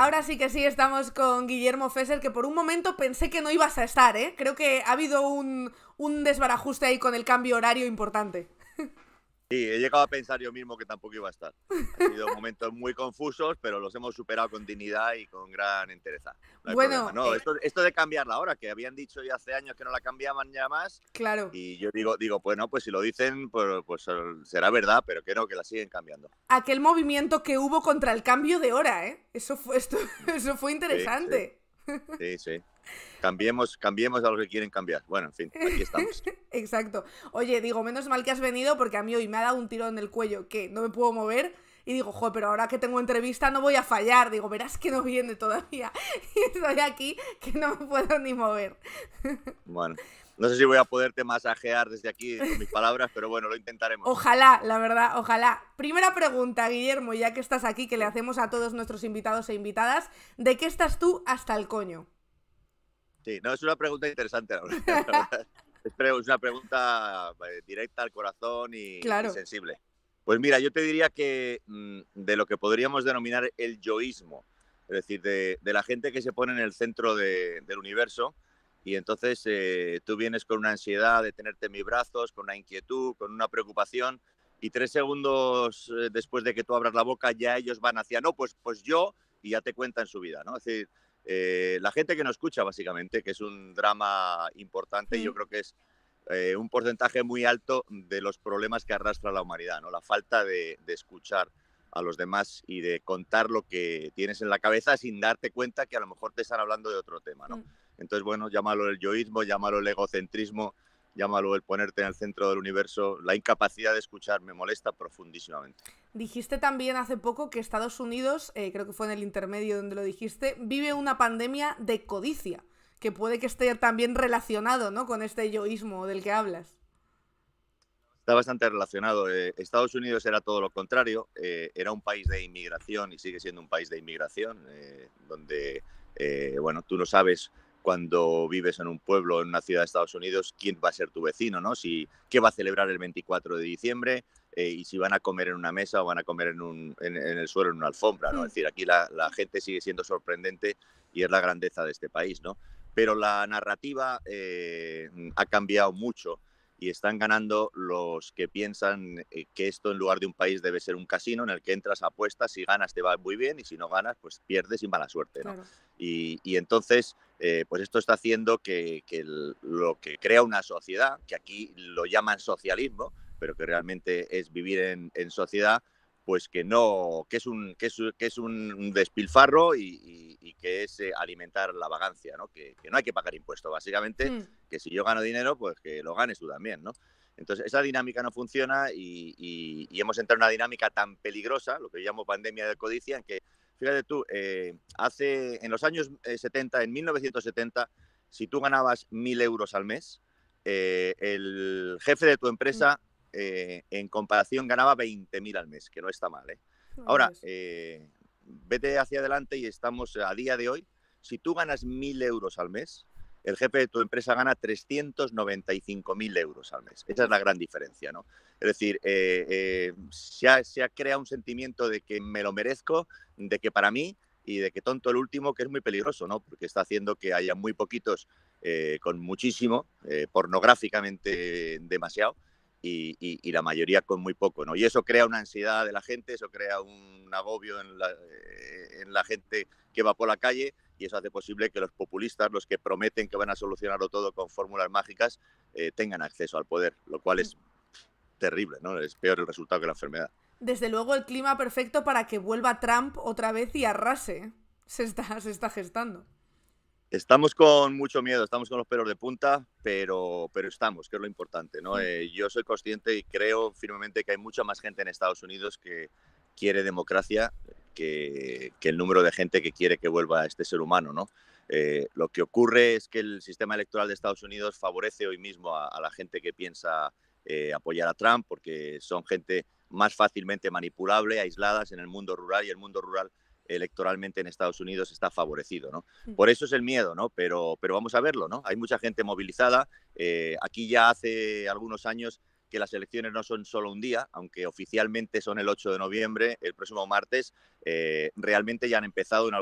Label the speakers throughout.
Speaker 1: ahora sí que sí estamos con Guillermo Fesser, que por un momento pensé que no ibas a estar, ¿eh? Creo que ha habido un, un desbarajuste ahí con el cambio horario importante.
Speaker 2: Sí, he llegado a pensar yo mismo que tampoco iba a estar. Han sido momentos muy confusos, pero los hemos superado con dignidad y con gran entereza.
Speaker 1: bueno,
Speaker 2: no, eh, esto, de cambiarla ahora, que habían dicho ya hace años que no la cambiaban ya más.
Speaker 1: Claro.
Speaker 2: Y yo digo, digo, pues no, pues si lo dicen, pues, pues será verdad, pero que no, que la siguen cambiando.
Speaker 1: Aquel movimiento que hubo contra el cambio de hora, ¿eh? Eso fue, esto, eso fue interesante.
Speaker 2: Sí, sí. Cambiemos, cambiemos a los que quieren cambiar. Bueno, en fin, aquí estamos.
Speaker 1: Exacto. Oye, digo, menos mal que has venido porque a mí hoy me ha dado un tiro en el cuello que no me puedo mover. Y digo, joder, pero ahora que tengo entrevista no voy a fallar. Digo, verás que no viene todavía. Y estoy aquí que no me puedo ni mover.
Speaker 2: Bueno, no sé si voy a poderte masajear desde aquí con mis palabras, pero bueno, lo intentaremos.
Speaker 1: Ojalá, la verdad, ojalá. Primera pregunta, Guillermo, ya que estás aquí, que le hacemos a todos nuestros invitados e invitadas. ¿De qué estás tú hasta el coño?
Speaker 2: Sí, no, es una pregunta interesante, Es una pregunta eh, directa al corazón y, sensible. Pues mira, yo te diría que mm, de lo que podríamos denominar el yoísmo, es decir, de, la gente que se pone en el centro del universo y entonces eh, tú vienes con una ansiedad de tenerte en mis brazos, con una inquietud, con una preocupación y tres segundos eh, después de que tú abras la boca ya ellos van hacia, no, pues, pues yo y ya te cuentan su vida, ¿no? Es decir, eh, la gente que no escucha, básicamente, que es un drama importante y yo creo que es eh, un porcentaje muy alto de los problemas que arrastra la humanidad, ¿no? La falta de, escuchar a los demás y de contar lo que tienes en la cabeza sin darte cuenta que a lo mejor te están hablando de otro tema, ¿no? Mm. Entonces, bueno, llámalo el yoísmo, llámalo el egocentrismo, llámalo el ponerte en el centro del universo, la incapacidad de escuchar me molesta profundísimamente.
Speaker 1: Dijiste también hace poco que Estados Unidos, eh, creo que fue en el intermedio donde lo dijiste, vive una pandemia de codicia, que puede que esté también relacionado ¿no? con este yoísmo del que hablas.
Speaker 2: Está bastante relacionado. Eh, Estados Unidos era todo lo contrario, eh, era un país de inmigración y sigue siendo un país de inmigración, donde, bueno, tú no sabes cuando vives en un pueblo, en una ciudad de Estados Unidos, quién va a ser tu vecino, ¿no? Si, ¿Qué va a celebrar el 24 de diciembre? Eh, y si van a comer en una mesa o van a comer en, un, en, el suelo, en una alfombra, ¿no? Es decir, aquí la, gente sigue siendo sorprendente y es la grandeza de este país, ¿no? Pero la narrativa eh, ha cambiado mucho y están ganando los que piensan eh, que esto en lugar de un país debe ser un casino en el que entras, apuestas, si ganas te va muy bien y si no ganas pues pierdes y mala suerte. ¿no? Y, y, entonces eh, pues esto está haciendo que, que lo que crea una sociedad, que aquí lo llaman socialismo, pero que realmente es vivir en, en sociedad, pues que no, que es un, que es, que es un despilfarro y, que es eh, alimentar la vagancia, ¿no? Que, no hay que pagar impuestos, básicamente, mm. que si yo gano dinero, pues que lo ganes tú también, ¿no? Entonces, esa dinámica no funciona y, hemos entrado en una dinámica tan peligrosa, lo que yo llamo pandemia de codicia, en que, fíjate tú, eh, hace, en los años 70, eh, en 1970, si tú ganabas mil euros al mes, el jefe de tu empresa eh, en comparación ganaba 20.000 al mes, que no está mal. ¿eh? Ahora, eh, vete hacia adelante y estamos a día de hoy, si tú ganas 1.000 euros al mes, el jefe de tu empresa gana 395.000 euros al mes. Esa es la gran diferencia, ¿no? Es decir, se, ha, se, ha, creado un sentimiento de que me lo merezco, de que para mí y de que tonto el último, que es muy peligroso, ¿no? Porque está haciendo que haya muy poquitos con muchísimo, pornográficamente demasiado, y, la mayoría con muy poco, ¿no? Y eso crea una ansiedad de la gente, eso crea un agobio en la, eh, en la gente que va por la calle y eso hace posible que los populistas, los que prometen que van a solucionarlo todo con fórmulas mágicas, eh, tengan acceso al poder, lo cual es terrible, ¿no? Es peor el resultado que la enfermedad.
Speaker 1: Desde luego el clima perfecto para que vuelva Trump otra vez y arrase. Se está, se está gestando.
Speaker 2: Estamos con mucho miedo, estamos con los pelos de punta, pero, pero estamos, que es lo importante. ¿no? Eh, yo soy consciente y creo firmemente que hay mucha más gente en Estados Unidos que quiere democracia que, que el número de gente que quiere que vuelva a este ser humano. ¿no? Eh, lo que ocurre es que el sistema electoral de Estados Unidos favorece hoy mismo a, la gente que piensa eh, apoyar a Trump, porque son gente más fácilmente manipulable, aisladas en el mundo rural y el mundo rural electoralmente en Estados Unidos está favorecido, ¿no? Mm. Por eso es el miedo, ¿no? Pero, pero vamos a verlo, ¿no? Hay mucha gente movilizada. Eh, aquí ya hace algunos años que las elecciones no son solo un día, aunque oficialmente son el 8 de noviembre, el próximo martes, eh, realmente ya han empezado en,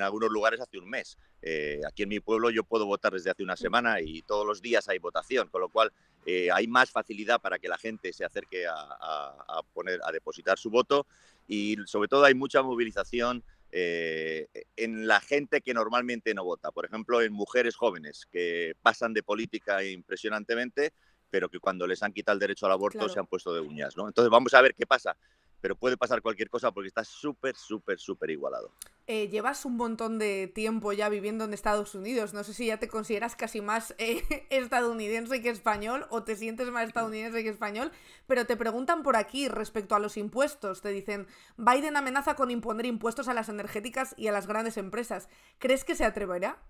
Speaker 2: algunos lugares hace un mes. Eh, aquí en mi pueblo yo puedo votar desde hace una semana y todos los días hay votación, con lo cual eh, hay más facilidad para que la gente se acerque a, poner, a depositar su voto y sobre todo hay mucha movilización en la gente que normalmente no vota. Por ejemplo, en mujeres jóvenes que pasan de política impresionantemente pero que cuando les han quitado el derecho al aborto se han puesto de uñas, ¿no? Entonces vamos a ver qué pasa, pero puede pasar cualquier cosa porque está súper, súper, súper igualado.
Speaker 1: Eh, llevas un montón de tiempo ya viviendo en Estados Unidos, no sé si ya te consideras casi más eh, estadounidense que español o te sientes más estadounidense que español, pero te preguntan por aquí respecto a los impuestos, te dicen, Biden amenaza con imponer impuestos a las energéticas y a las grandes empresas, ¿crees que se atreverá?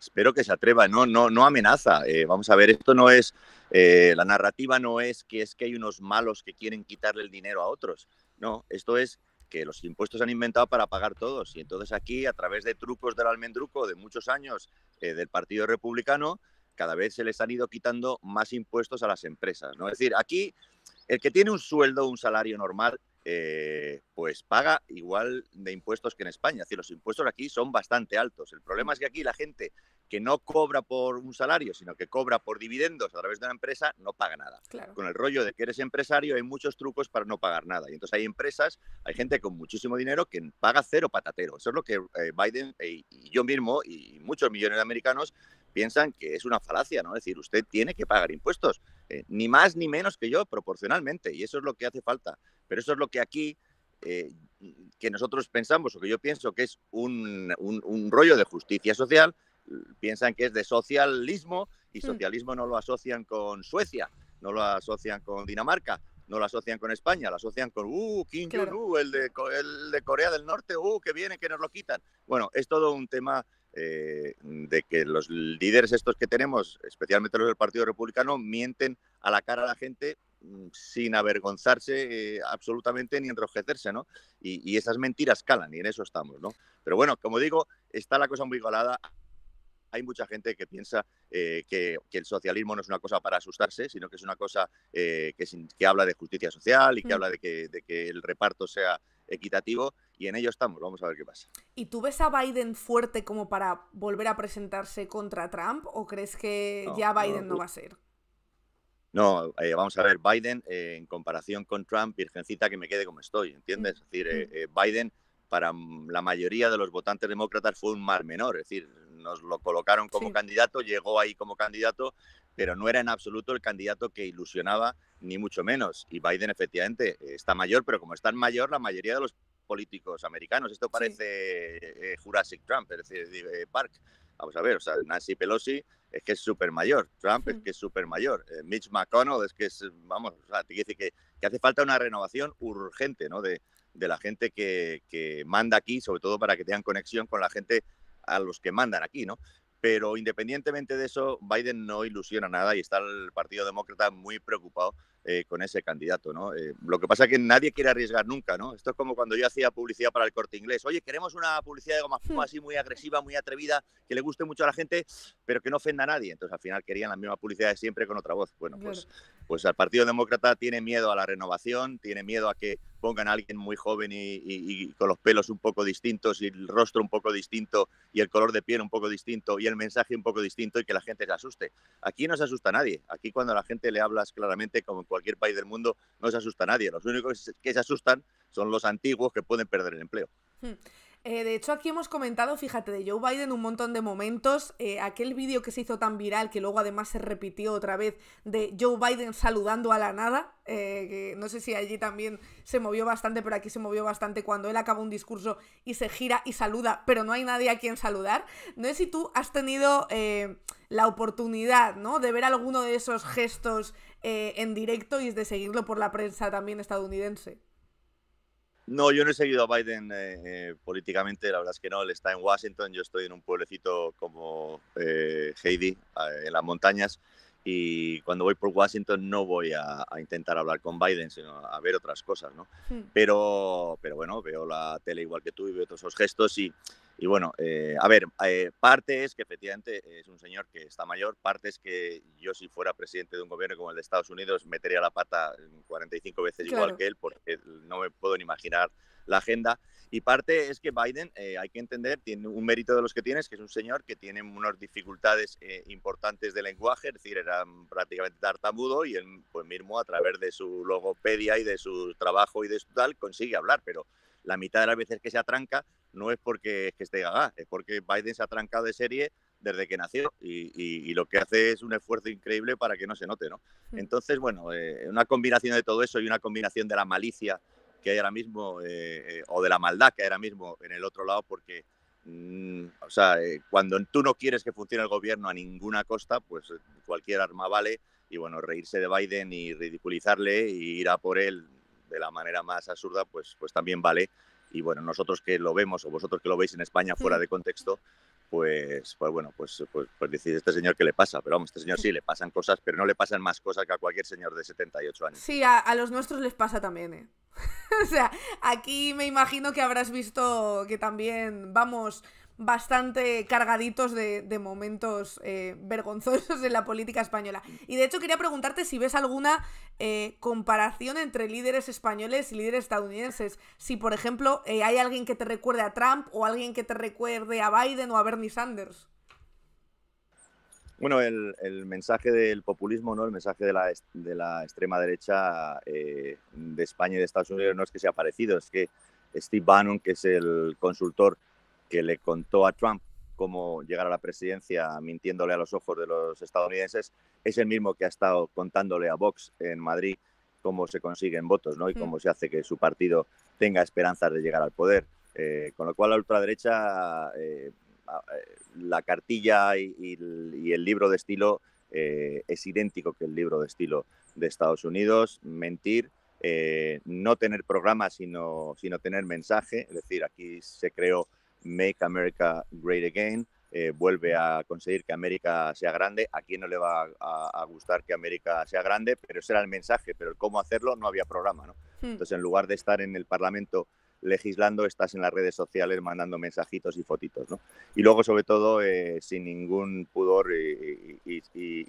Speaker 2: Espero que se atreva, no, no, no amenaza. Eh, vamos a ver, esto no es, eh, la narrativa no es que es que hay unos malos que quieren quitarle el dinero a otros. No, esto es que los impuestos se han inventado para pagar todos. Y entonces aquí, a través de trucos del almendruco de muchos años eh, del Partido Republicano, cada vez se les han ido quitando más impuestos a las empresas. ¿no? Es decir, aquí el que tiene un sueldo, un salario normal, eh, pues paga igual de impuestos que en España. Es decir, los impuestos aquí son bastante altos. El problema es que aquí la gente que no cobra por un salario, sino que cobra por dividendos a través de una empresa, no paga nada. Con el rollo de que eres empresario hay muchos trucos para no pagar nada. Y entonces hay empresas, hay gente con muchísimo dinero que paga cero patatero. Eso es lo que eh, Biden y yo mismo y muchos millones de americanos piensan que es una falacia, ¿no? Es decir, usted tiene que pagar impuestos, eh, ni más ni menos que yo, proporcionalmente, y eso es lo que hace falta. Pero eso es lo que aquí, eh, que nosotros pensamos, o que yo pienso que es un, rollo de justicia social, piensan que es de socialismo, y hmm. socialismo no lo asocian con Suecia, no lo asocian con Dinamarca, no lo asocian con España, lo asocian con, uh, Kim Jong-un, el de, el de Corea del Norte, uh, que viene, que nos lo quitan. Bueno, es todo un tema eh, de que los líderes estos que tenemos, especialmente los del Partido Republicano, mienten a la cara a la gente Mm, sin avergonzarse eh, absolutamente ni enrojecerse, ¿no? Y, esas mentiras calan y en eso estamos, ¿no? Pero bueno, como digo, está la cosa muy igualada. Hay mucha gente que piensa eh, que, el socialismo no es una cosa para asustarse, sino que es una cosa eh, que, habla de justicia social y que mm. habla de que, de que el reparto sea equitativo y en ello estamos. Vamos a ver qué pasa.
Speaker 1: ¿Y tú ves a Biden fuerte como para volver a presentarse contra Trump o crees que ya Biden no, va a ser?
Speaker 2: No, eh, vamos a ver, Biden eh, en comparación con Trump, virgencita que me quede como estoy, ¿entiendes? Es decir, eh, Biden para la mayoría de los votantes demócratas fue un mal menor, es decir, nos lo colocaron como candidato, llegó ahí como candidato, pero no era en absoluto el candidato que ilusionaba, ni mucho menos. Y Biden efectivamente está mayor, pero como está mayor la mayoría de los políticos americanos, esto parece Jurassic Trump, es decir, Park. Vamos a ver, o sea, Nancy Pelosi es que es súper mayor, Trump es que es súper mayor, eh, Mitch McConnell es que es, vamos, o sea, te quiere decir que, que, hace falta una renovación urgente, ¿no? De, de la gente que, que, manda aquí, sobre todo para que tengan conexión con la gente a los que mandan aquí, ¿no? Pero independientemente de eso, Biden no ilusiona nada y está el Partido Demócrata muy preocupado eh, con ese candidato, ¿no? Eh, lo que pasa es que nadie quiere arriesgar nunca, ¿no? Esto es como cuando yo hacía publicidad para el Corte Inglés. Oye, queremos una publicidad de goma hmm. así muy agresiva, muy atrevida, que le guste mucho a la gente, pero que no ofenda a nadie. Entonces, al final querían la misma publicidad de siempre con otra voz. Bueno, pues, pues el Partido Demócrata tiene miedo a la renovación, tiene miedo a que pongan a alguien muy joven y, con los pelos un poco distintos y el rostro un poco distinto y el color de piel un poco distinto y el mensaje un poco distinto y que la gente se asuste. Aquí no se asusta a nadie. Aquí cuando a la gente le hablas claramente como cualquier país del mundo, no se asusta nadie. Los únicos que se asustan son los antiguos que pueden perder el empleo. Hmm.
Speaker 1: Eh, de hecho, aquí hemos comentado, fíjate, de Joe Biden un montón de momentos. Eh, aquel vídeo que se hizo tan viral, que luego además se repitió otra vez, de Joe Biden saludando a la nada. Eh, que no sé si allí también se movió bastante, pero aquí se movió bastante cuando él acaba un discurso y se gira y saluda, pero no hay nadie a quien saludar. No sé si tú has tenido la oportunidad, ¿no? De ver alguno de esos gestos en directo y de seguirlo por la prensa también estadounidense.
Speaker 2: No, yo no he seguido a Biden eh, eh, políticamente, la verdad es que no, él está en Washington, yo estoy en un pueblecito como eh, Heidi, en las montañas, y cuando voy por Washington no voy a, intentar hablar con Biden, sino a ver otras cosas, ¿no?
Speaker 1: Hmm.
Speaker 2: Pero, pero bueno, veo la tele igual que tú y veo todos esos gestos y, y bueno, eh, a ver, eh, parte es que efectivamente es un señor que está mayor, parte es que yo si fuera presidente de un gobierno como el de Estados Unidos metería la pata 45 veces igual que él porque no me puedo ni imaginar la agenda. Y parte es que Biden, eh, hay que entender, tiene un mérito de los que tiene, es que es un señor que tiene unas dificultades eh, importantes de lenguaje, es decir, era prácticamente tartamudo y él pues mismo a través de su logopedia y de su trabajo y de su tal consigue hablar, pero la mitad de las veces que se atranca no es porque que esté gaga, es porque Biden se ha trancado de serie desde que nació y, lo que hace es un esfuerzo increíble para que no se note, ¿no? Mm. Entonces, bueno, eh, una combinación de todo eso y una combinación de la malicia que hay ahora mismo, eh, eh, o de la maldad que hay ahora mismo en el otro lado, porque, mm, o sea, eh, cuando tú no quieres que funcione el gobierno a ninguna costa, pues cualquier arma vale, y bueno, reírse de Biden y ridiculizarle y ir a por él de la manera más absurda, pues, pues también vale. Y bueno, nosotros que lo vemos, o vosotros que lo veis en España fuera de contexto, pues, pues bueno, pues, pues, pues decís, este señor qué le pasa, pero vamos, este señor sí le pasan cosas, pero no le pasan más cosas que a cualquier señor de 78 años.
Speaker 1: Sí, a, a los nuestros les pasa también, ¿eh? o sea, aquí me imagino que habrás visto que también vamos bastante cargaditos de, momentos eh, vergonzosos en la política española. Y de hecho quería preguntarte si ves alguna eh, comparación entre líderes españoles y líderes estadounidenses. Si, por ejemplo, eh, hay alguien que te recuerde a Trump o alguien que te recuerde a Biden o a Bernie Sanders.
Speaker 2: Bueno, el, mensaje del populismo, ¿no? el mensaje de la, de la extrema derecha de España y de Estados Unidos no es que sea parecido, es que Steve Bannon, que es el consultor que le contó a Trump cómo llegar a la presidencia mintiéndole a los ojos de los estadounidenses, es el mismo que ha estado contándole a Vox en Madrid cómo se consiguen votos ¿no? y cómo se hace que su partido tenga esperanzas de llegar al poder. Eh, con lo cual la ultraderecha, eh, eh, la cartilla y, el, libro de estilo es idéntico que el libro de estilo de Estados Unidos, mentir, no tener programa sino, sino tener mensaje, es decir, aquí se creó Make America Great Again, eh, vuelve a conseguir que América sea grande. A quién no le va a, gustar que América sea grande, pero ese era el mensaje, pero el cómo hacerlo no había programa. ¿no? Hmm. Entonces, en lugar de estar en el Parlamento legislando, estás en las redes sociales mandando mensajitos y fotitos. ¿no? Y luego, sobre todo, eh, sin ningún pudor y,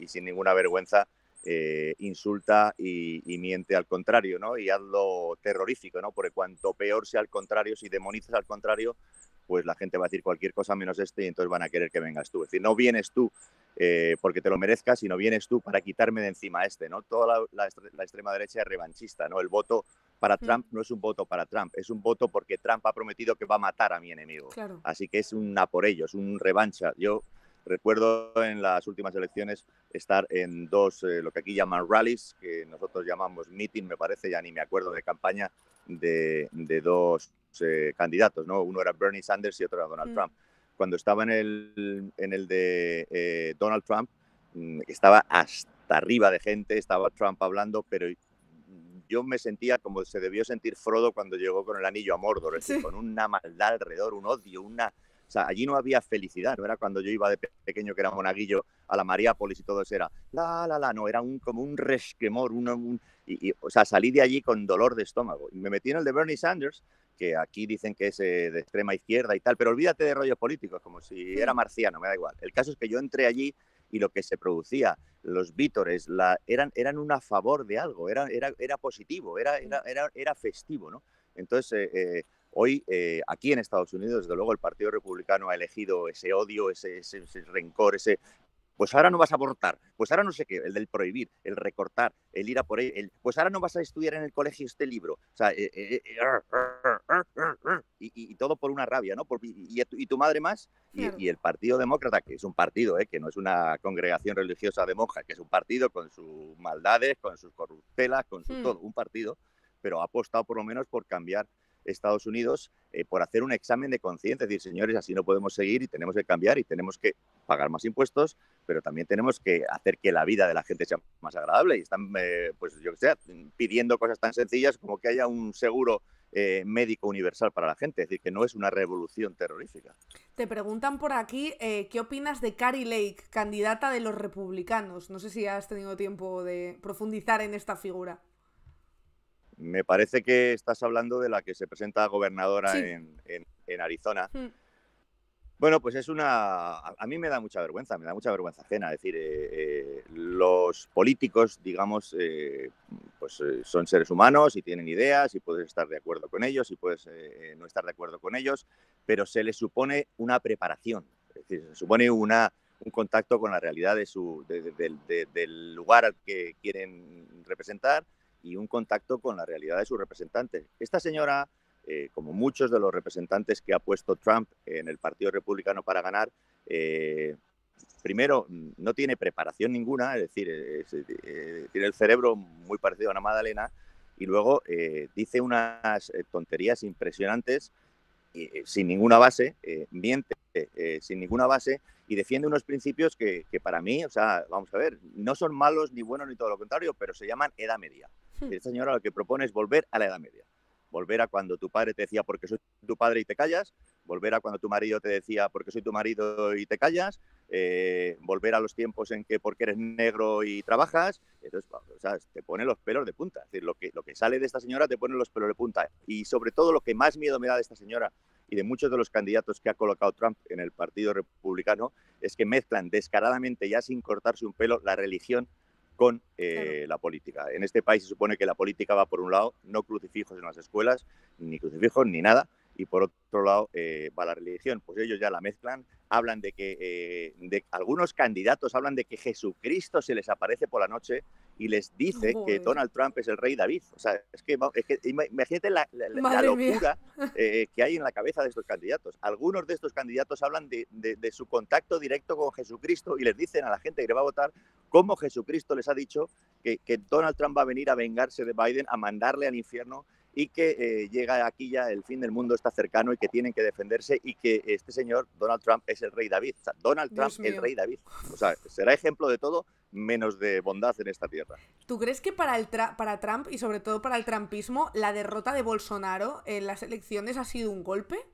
Speaker 2: sin ninguna vergüenza, eh, insulta y, miente al contrario, ¿no? Y hazlo terrorífico, ¿no? Porque cuanto peor sea al contrario, si demonizas al contrario, pues la gente va a decir cualquier cosa menos este y entonces van a querer que vengas tú. Es decir, no vienes tú eh, porque te lo merezcas, sino vienes tú para quitarme de encima este, ¿no? Toda la, extrema derecha es revanchista, ¿no? El voto para mm. Trump no es un voto para Trump, es un voto porque Trump ha prometido que va a matar a mi enemigo. Así que es una por ellos, un revancha. Yo recuerdo en las últimas elecciones estar en dos, eh, lo que aquí llaman rallies, que nosotros llamamos meeting, me parece, ya ni me acuerdo de campaña, de, de dos eh, candidatos, ¿no? Uno era Bernie Sanders y otro era Donald mm. Trump. Cuando estaba en el, en el de eh, Donald Trump, mm, estaba hasta arriba de gente, estaba Trump hablando, pero yo me sentía como se debió sentir Frodo cuando llegó con el anillo a Mordor, con una maldad alrededor, un odio, una... O sea, allí no había felicidad, no era cuando yo iba de pequeño que era monaguillo a la Mariápolis y todo eso era la, la, la, no, era un, como un resquemor, un, y, o sea, salí de allí con dolor de estómago. Y me metí en el de Bernie Sanders, que aquí dicen que es eh, de extrema izquierda y tal, pero olvídate de rollos políticos, como si era marciano, me da igual. El caso es que yo entré allí y lo que se producía, los vítores, la, eran, eran un a favor de algo, era, era, era positivo, era, era, era, festivo, ¿no? Entonces, eh, eh, hoy aquí en Estados Unidos, desde luego, el Partido Republicano ha elegido ese odio, ese, ese rencor, ese, pues ahora no vas a abortar, pues ahora no sé qué, el del prohibir, el recortar, el ir a por ahí, el, pues ahora no vas a estudiar en el colegio este libro, o sea, eh, eh, eh, y, todo por una rabia, ¿no? y, tu madre más, y, el Partido Demócrata, que es un partido, que no es una congregación religiosa de monjas, que es un partido con sus maldades, con sus corruptelas, con su hmm. todo, un partido, pero ha apostado por lo menos por cambiar Estados Unidos eh, por hacer un examen de conciencia, decir, señores, así no podemos seguir y tenemos que cambiar y tenemos que pagar más impuestos, pero también tenemos que hacer que la vida de la gente sea más agradable y están, eh, pues yo que sé, pidiendo cosas tan sencillas como que haya un seguro eh, médico universal para la gente, es decir, que no es una revolución terrorífica.
Speaker 1: Te preguntan por aquí, ¿qué opinas de Carrie Lake, candidata de los republicanos? No sé si has tenido tiempo de profundizar en esta figura.
Speaker 2: Me parece que estás hablando de la que se presenta gobernadora en, Arizona. Hmm. Bueno, pues es una. A mí me da mucha vergüenza, me da mucha vergüenza ajena. Es decir, eh, eh, los políticos, digamos, eh, pues son seres humanos y tienen ideas y puedes estar de acuerdo con ellos y puedes no estar de acuerdo con ellos, pero se les supone una preparación, es decir, se supone una, un contacto con la realidad de su, del lugar al que quieren representar y un contacto con la realidad de sus representantes. Esta señora eh, como muchos de los representantes que ha puesto Trump en el Partido Republicano para ganar, eh, primero, no tiene preparación ninguna, es decir, eh, tiene el cerebro muy parecido a una Madalena, y luego dice unas tonterías impresionantes sin ninguna base, miente sin ninguna base y defiende unos principios que, que, para mí, o sea, vamos a ver, no son malos ni buenos ni todo lo contrario, pero se llaman edad media. Hmm. Esta señora lo que propone es volver a la edad media volver a cuando tu padre te decía porque soy tu padre y te callas, volver a cuando tu marido te decía porque soy tu marido y te callas, eh, volver a los tiempos en que porque eres negro y trabajas, entonces, o sea, te pone los pelos de punta. Lo que, lo que sale de esta señora te pone los pelos de punta. Y sobre todo lo que más miedo me da de esta señora y de muchos de los candidatos que ha colocado Trump en el Partido Republicano es que mezclan descaradamente, ya sin cortarse un pelo, la religión con eh, la política. En este país se supone que la política va por un lado, no crucifijos en las escuelas, ni crucifijos ni nada, y por otro lado eh, va la religión. Pues ellos ya la mezclan, hablan de que eh, de, algunos candidatos hablan de que Jesucristo se les aparece por la noche y les dice que Donald Trump es el rey David. O sea, es que, imagínate la, locura eh, que hay en la cabeza de estos candidatos. Algunos de estos candidatos hablan de, de, su contacto directo con Jesucristo y les dicen a la gente que le va a votar cómo Jesucristo les ha dicho que, que Donald Trump va a venir a vengarse de Biden, a mandarle al infierno y que eh, llega aquí ya el fin del mundo está cercano y que tienen que defenderse y que este señor, Donald Trump, es el rey David. O sea, Donald Trump, el rey David. O sea, será ejemplo de todo menos de bondad en esta tierra.
Speaker 1: ¿Tú crees que para, el para Trump y sobre todo para el trumpismo la derrota de Bolsonaro en las elecciones ha sido un golpe?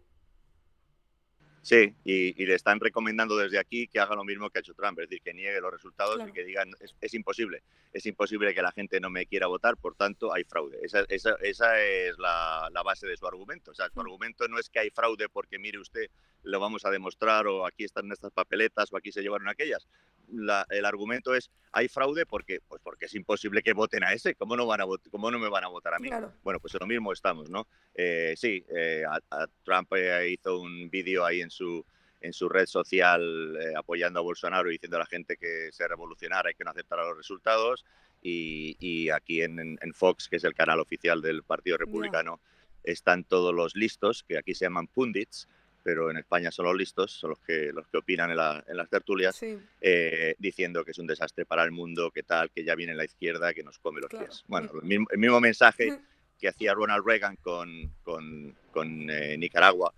Speaker 2: Sí, y, le están recomendando desde aquí que haga lo mismo que ha hecho Trump, es decir, que niegue los resultados y que digan es, imposible, es imposible que la gente no me quiera votar, por tanto hay fraude. Esa, esa, esa es la, la, base de su argumento. O sea, su mm. argumento no es que hay fraude porque mire usted, lo vamos a demostrar o aquí están estas papeletas o aquí se llevaron aquellas el argumento es hay fraude porque pues porque es imposible que voten a ese cómo no van a cómo no me van a votar a mí bueno pues en lo mismo estamos no eh, sí eh, Trump eh, hizo un vídeo ahí en su en su red social apoyando a Bolsonaro y diciendo a la gente que se revolucionara y que no aceptara los resultados. Y, aquí en, Fox que es el canal oficial del Partido Republicano están todos los listos que aquí se llaman pundits pero en España son los listos, son los que, los que opinan en, las tertulias, eh, diciendo que es un desastre para el mundo, que tal, que ya viene la izquierda, que nos come los pies. Bueno, el mismo, mensaje que hacía Ronald Reagan con, con, eh, Nicaragua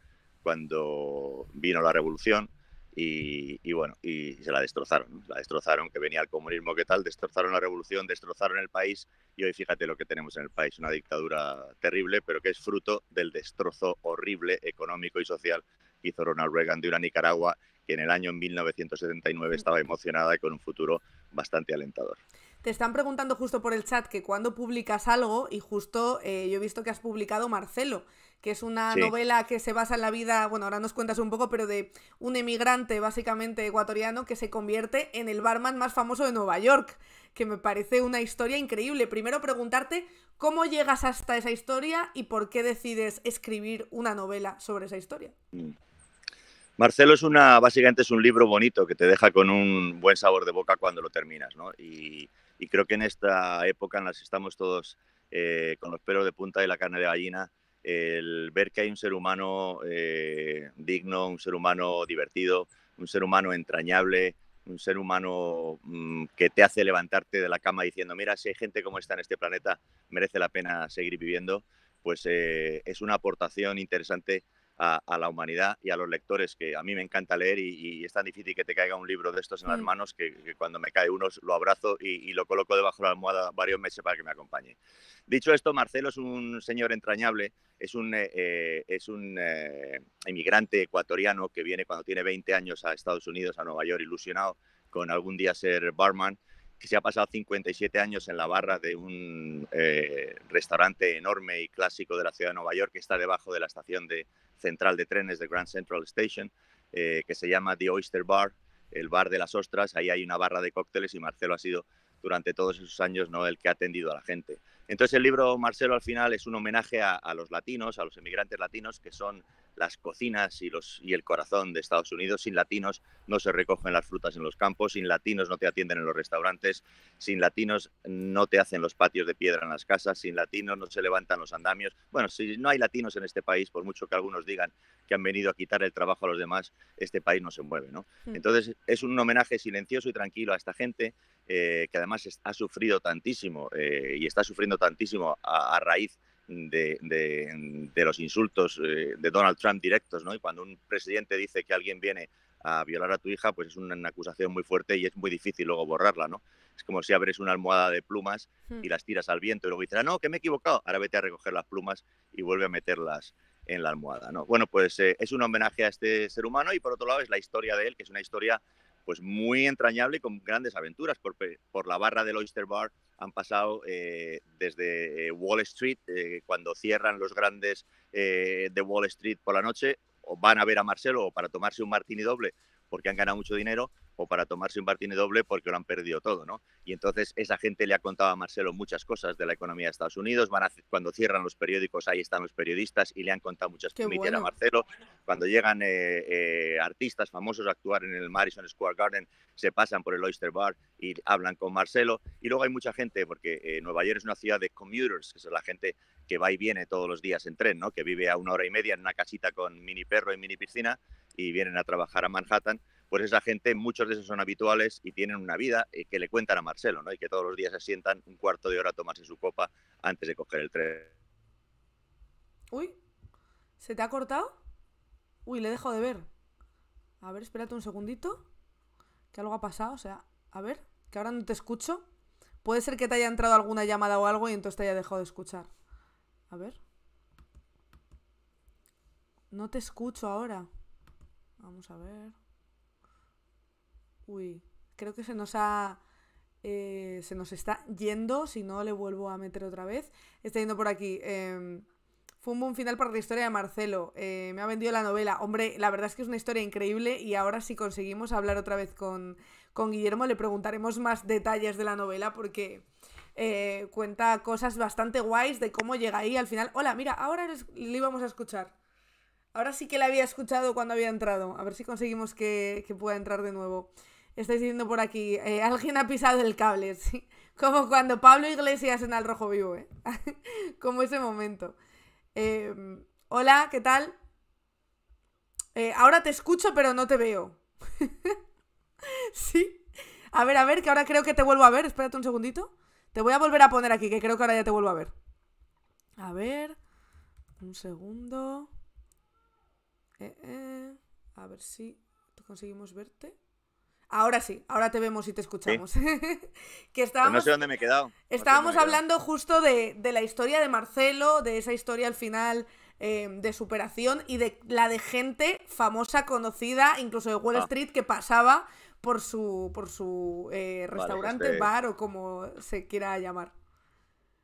Speaker 2: cuando vino la revolución y, bueno, y se la destrozaron, la destrozaron, que venía el comunismo, que tal, destrozaron la revolución, destrozaron el país y hoy fíjate lo que tenemos en el país, una dictadura terrible, pero que es fruto del destrozo horrible económico y social que hizo Ronald Reagan de una Nicaragua que en el año 1979 estaba emocionada y con un futuro bastante alentador.
Speaker 1: Te están preguntando justo por el chat que cuando publicas algo y justo eh, yo he visto que has publicado Marcelo, que es una novela que se basa en la vida, bueno, ahora nos cuentas un poco, pero de un emigrante básicamente ecuatoriano que se convierte en el barman más famoso de Nueva York, que me parece una historia increíble. Primero preguntarte cómo llegas hasta esa historia y por qué decides escribir una novela sobre esa historia. Mm.
Speaker 2: Marcelo es una, básicamente es un libro bonito que te deja con un buen sabor de boca cuando lo terminas, ¿no? Y, creo que en esta época en la que estamos todos eh, con los pelos de punta y la carne de gallina, el ver que hay un ser humano eh, digno, un ser humano divertido, un ser humano entrañable, un ser humano mm, que te hace levantarte de la cama diciendo, mira, si hay gente como esta en este planeta, merece la pena seguir viviendo, pues eh, es una aportación interesante a, la humanidad y a los lectores, que a mí me encanta leer y, es tan difícil que te caiga un libro de estos en las manos que, cuando me cae uno lo abrazo y, lo coloco debajo de la almohada varios meses para que me acompañe. Dicho esto, Marcelo es un señor entrañable, es un, eh, eh, es un eh, inmigrante ecuatoriano que viene cuando tiene 20 años a Estados Unidos, a Nueva York, ilusionado con algún día ser barman que se ha pasado 57 años en la barra de un restaurante enorme y clásico de la ciudad de Nueva York que está debajo de la estación de, central de trenes de Grand Central Station, eh, que se llama The Oyster Bar, el bar de las ostras. Ahí hay una barra de cócteles y Marcelo ha sido durante todos esos años ¿no? el que ha atendido a la gente. Entonces el libro Marcelo al final es un homenaje a, los latinos, a los emigrantes latinos, que son las cocinas y, los, y el corazón de Estados Unidos. Sin latinos no se recogen las frutas en los campos, sin latinos no te atienden en los restaurantes, sin latinos no te hacen los patios de piedra en las casas, sin latinos no se levantan los andamios. Bueno, si no hay latinos en este país, por mucho que algunos digan que han venido a quitar el trabajo a los demás, este país no se mueve. ¿no? Hmm. Entonces es un homenaje silencioso y tranquilo a esta gente eh, que además ha sufrido tantísimo eh, y está sufriendo tantísimo a, raíz de, los insultos eh, de Donald Trump directos, ¿no? Y cuando un presidente dice que alguien viene a violar a tu hija, pues es una, acusación muy fuerte y es muy difícil luego borrarla, ¿no? Es como si abres una almohada de plumas y hmm. las tiras al viento y luego dices, ah, no, que me he equivocado, ahora vete a recoger las plumas y vuelve a meterlas en la almohada, ¿no? Bueno, pues es un homenaje a este ser humano y por otro lado es la historia de él, que es una historia pues muy entrañable y con grandes aventuras. Por, por la barra del Oyster Bar han pasado eh, desde eh, Wall Street, eh, cuando cierran los grandes de Wall Street por la noche, o van a ver a Marcelo o para tomarse un martini doble porque han ganado mucho dinero, o para tomarse un martini doble porque lo han perdido todo, ¿no? Y entonces esa gente le ha contado a Marcelo muchas cosas de la economía de Estados Unidos, van a, cuando cierran los periódicos ahí están los periodistas y le han contado muchas cosas a Marcelo, cuando llegan eh, eh, artistas famosos a actuar en el Madison Square Garden, se pasan por el Oyster Bar y hablan con Marcelo, y luego hay mucha gente, porque eh, Nueva York es una ciudad de commuters, que es la gente que va y viene todos los días en tren, ¿no? Que vive a una hora y media en una casita con mini perro y mini piscina y vienen a trabajar a Manhattan pues esa gente, muchos de esos son habituales y tienen una vida eh, que le cuentan a Marcelo, ¿no? Y que todos los días se sientan un cuarto de hora a tomarse su copa antes de coger el tren.
Speaker 1: Uy, ¿se te ha cortado? Uy, le dejo de ver. A ver, espérate un segundito. Que algo ha pasado, o sea, a ver, que ahora no te escucho. Puede ser que te haya entrado alguna llamada o algo y entonces te haya dejado de escuchar. A ver. No te escucho ahora. Vamos a ver. Uy, creo que se nos ha... Eh, se nos está yendo, si no le vuelvo a meter otra vez. Está yendo por aquí. Eh, fue un buen final para la historia de Marcelo. Eh, me ha vendido la novela. Hombre, la verdad es que es una historia increíble y ahora si conseguimos hablar otra vez con, con Guillermo le preguntaremos más detalles de la novela porque eh, cuenta cosas bastante guays de cómo llega ahí al final. Hola, mira, ahora le íbamos a escuchar. Ahora sí que la había escuchado cuando había entrado. A ver si conseguimos que, que pueda entrar de nuevo. Estáis diciendo por aquí, eh, alguien ha pisado el cable, ¿sí? Como cuando Pablo Iglesias en Al Rojo Vivo, ¿eh? Como ese momento. Em, hola, ¿qué tal? Eh, ahora te escucho, pero no te veo. ¿Sí? A ver, a ver, que ahora creo que te vuelvo a ver. Espérate un segundito. Te voy a volver a poner aquí, que creo que ahora ya te vuelvo a ver. A ver. Un segundo. Eh, a ver si conseguimos verte. Ahora sí, ahora te vemos y te escuchamos.
Speaker 2: que estábamos, no sé dónde me he quedado.
Speaker 1: estábamos hablando justo de, la historia de Marcelo, de esa historia al final em, de superación y de la de gente famosa, conocida, incluso de Wall ah. Street, que pasaba por su, por su eh, restaurante, este bar o como se quiera llamar.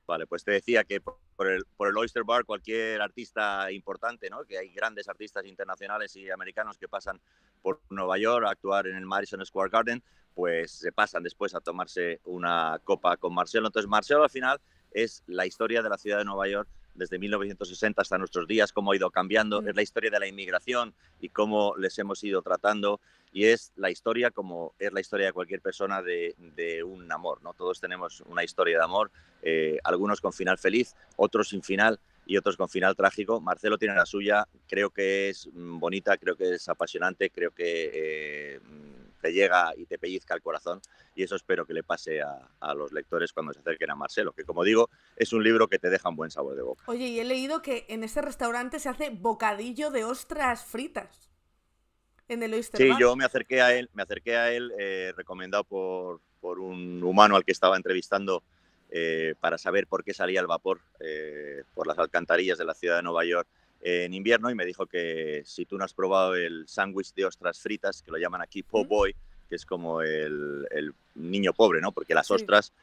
Speaker 2: Vale, pues te decía que por el, por el Oyster Bar cualquier artista importante, ¿no? que hay grandes artistas internacionales y americanos que pasan por Nueva York a actuar en el Madison Square Garden, pues se pasan después a tomarse una copa con Marcelo. Entonces Marcelo al final es la historia de la ciudad de Nueva York desde 1960 hasta nuestros días, cómo ha ido cambiando, mm. es la historia de la inmigración y cómo les hemos ido tratando y es la historia como es la historia de cualquier persona de, un amor, ¿no? Todos tenemos una historia de amor, eh, algunos con final feliz, otros sin final y otros con final trágico. Marcelo tiene la suya, creo que es mm, bonita, creo que es apasionante, creo que eh, te llega y te pellizca el corazón y eso espero que le pase a, los lectores cuando se acerquen a Marcelo, que como digo, es un libro que te deja un buen sabor de boca.
Speaker 1: Oye, y he leído que en ese restaurante se hace bocadillo de ostras fritas. En el Oyster
Speaker 2: Sí, yo me acerqué a él, me acerqué a él eh, recomendado por, por, un humano al que estaba entrevistando eh, para saber por qué salía el vapor eh, por las alcantarillas de la ciudad de Nueva York en invierno y me dijo que si tú no has probado el sándwich de ostras fritas, que lo llaman aquí po' boy, que es como el, niño pobre, ¿no? Porque las ostras,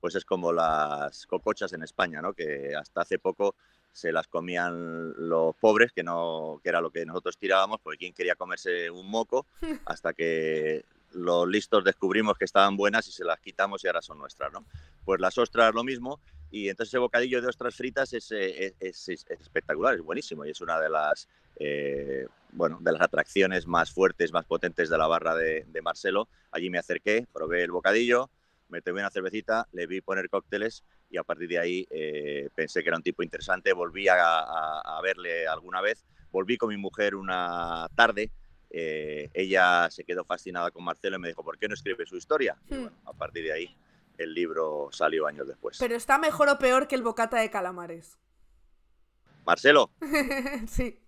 Speaker 2: pues es como las cocochas en España, ¿no? Que hasta hace poco se las comían los pobres, que no que era lo que nosotros tirábamos, porque quien quería comerse un moco, hasta que los listos descubrimos que estaban buenas y se las quitamos y ahora son nuestras, ¿no? Pues las ostras lo mismo, y entonces ese bocadillo de ostras fritas es, eh, es, es, espectacular, es buenísimo y es una de las, eh, bueno, de las atracciones más fuertes, más potentes de la barra de, Marcelo. Allí me acerqué, probé el bocadillo, me tomé una cervecita, le vi poner cócteles y a partir de ahí eh, pensé que era un tipo interesante. Volví a, a, verle alguna vez, volví con mi mujer una tarde. ella se quedó fascinada con Marcelo y me dijo, ¿por qué no escribe su historia? Y hmm. bueno, a partir de ahí el libro salió años después.
Speaker 1: Pero está mejor o peor que el bocata de calamares.
Speaker 2: Marcelo.
Speaker 1: sí.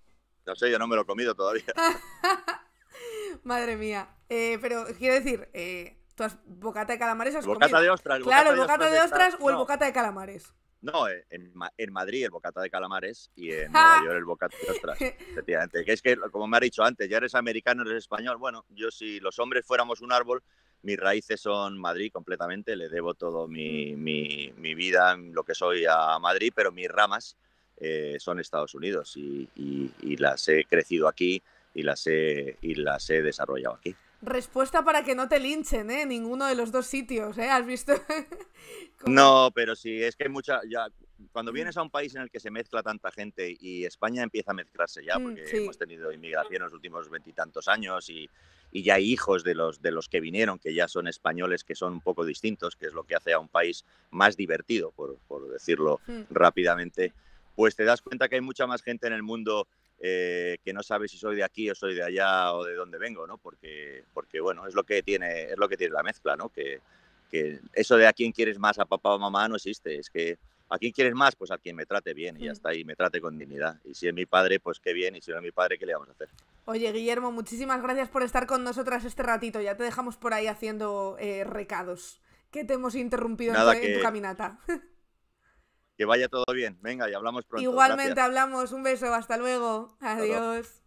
Speaker 2: No sé, yo no me lo he comido todavía.
Speaker 1: Madre mía. Eh, pero quiero decir, eh, ¿tú has bocata de calamares has
Speaker 2: bocata de ostras.
Speaker 1: claro, el bocata de ostras, o el bocata de calamares.
Speaker 2: No, eh, en, en, Madrid el bocata de calamares y en Nueva York el bocata de ostras, efectivamente. Que es que, como me ha dicho antes, ya eres americano, eres español. Bueno, yo si los hombres fuéramos un árbol, mis raíces son Madrid completamente, le debo todo mi, mi, mi vida, lo que soy a Madrid, pero mis ramas eh, son Estados Unidos y, y, las he crecido aquí y las he, y las he desarrollado aquí.
Speaker 1: Respuesta para que no te linchen, ¿eh? Ninguno de los dos sitios, ¿eh? ¿Has visto?
Speaker 2: no, pero sí, es que mucha, ya, cuando vienes a un país en el que se mezcla tanta gente y España empieza a mezclarse ya, mm, porque hemos tenido inmigración en los últimos veintitantos años y, y ya hay hijos de los, de los que vinieron, que ya son españoles, que son un poco distintos, que es lo que hace a un país más divertido, por, decirlo hmm. rápidamente, pues te das cuenta que hay mucha más gente en el mundo eh, que no sabe si soy de aquí o soy de allá o de dónde vengo, ¿no? Porque, porque bueno, es lo que tiene, es lo que tiene la mezcla, ¿no? Que, que eso de a quién quieres más, a papá o mamá, no existe. Es que ¿A quién quieres más? Pues a quien me trate bien y ya mm. está, y me trate con dignidad. Y si es mi padre, pues qué bien, y si no es mi padre, ¿qué le vamos a hacer?
Speaker 1: Oye, Guillermo, muchísimas gracias por estar con nosotras este ratito. Ya te dejamos por ahí haciendo eh, recados, que te hemos interrumpido en, tu, caminata.
Speaker 2: Que vaya todo bien. Venga, y hablamos pronto.
Speaker 1: Igualmente hablamos. Un beso, hasta luego. Adiós.